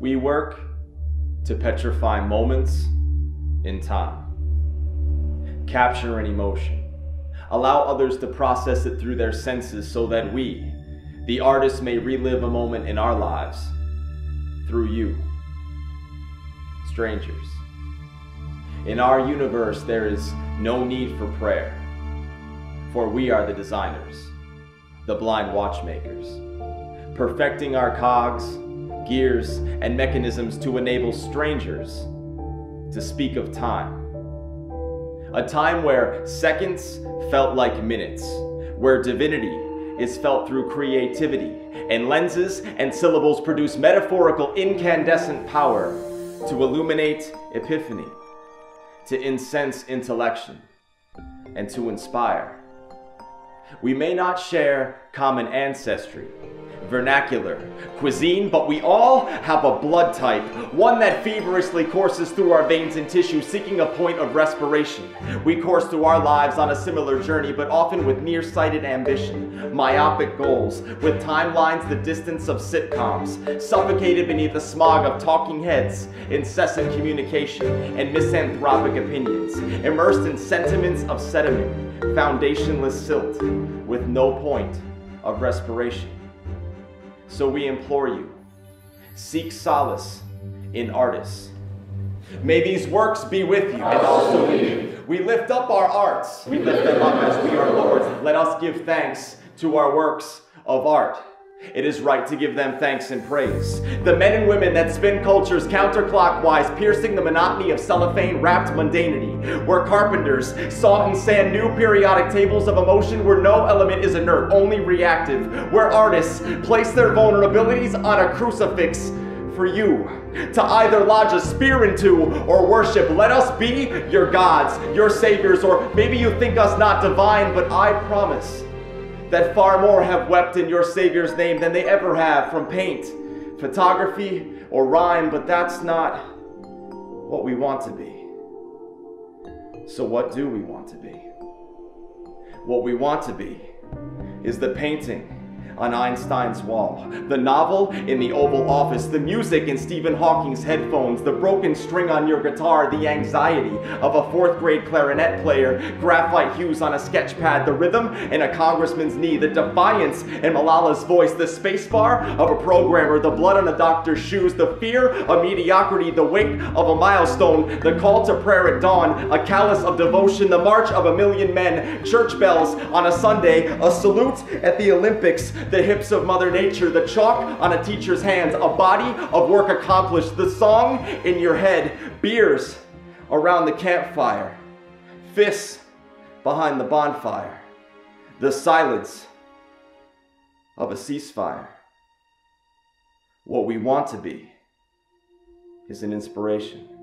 work to petrify moments in time. Capture an emotion. Allow others to process it through their senses so that we, the artists, may relive a moment in our lives through you, strangers. In our universe, there is no need for prayer, for we are the designers, the blind watchmakers, perfecting our cogs, gears, and mechanisms to enable strangers to speak of time. A time where seconds felt like minutes, where divinity is felt through creativity, and lenses and syllables produce metaphorical incandescent power to illuminate epiphany, to incense intellection, and to inspire. We may not share common ancestry, vernacular, cuisine, but we all have a blood type, one that feverishly courses through our veins and tissue, seeking a point of respiration. We course through our lives on a similar journey, but often with nearsighted ambition, myopic goals, with timelines the distance of sitcoms, suffocated beneath the smog of talking heads, incessant communication, and misanthropic opinions, immersed in sentiments of sediment, foundationless silt, with no point of respiration. So we implore you, seek solace in artists. May these works be with you and also with you. We lift up our arts. We lift them up as we are Lord's. Let us give thanks to our works of art. It is right to give them thanks and praise. The men and women that spin cultures counterclockwise, piercing the monotony of cellophane wrapped mundanity. Where carpenters saw and sand new periodic tables of emotion where no element is inert, only reactive. Where artists place their vulnerabilities on a crucifix for you to either lodge a spear into or worship. Let us be your gods, your saviors, or maybe you think us not divine, but I promise that far more have wept in your Savior's name than they ever have from paint, photography, or rhyme, but that's not what we want to be. So, what do we want to be? What we want to be is the painting on Einstein's wall, the novel in the Oval Office, the music in Stephen Hawking's headphones, the broken string on your guitar, the anxiety of a fourth grade clarinet player, graphite hues on a sketch pad, the rhythm in a congressman's knee, the defiance in Malala's voice, the spacebar of a programmer, the blood on a doctor's shoes, the fear of mediocrity, the weight of a milestone, the call to prayer at dawn, a callus of devotion, the march of a million men, church bells on a Sunday, a salute at the Olympics, the hips of Mother Nature, the chalk on a teacher's hands, a body of work accomplished, the song in your head, beers around the campfire, fists behind the bonfire, the silence of a ceasefire. What we want to be is an inspiration.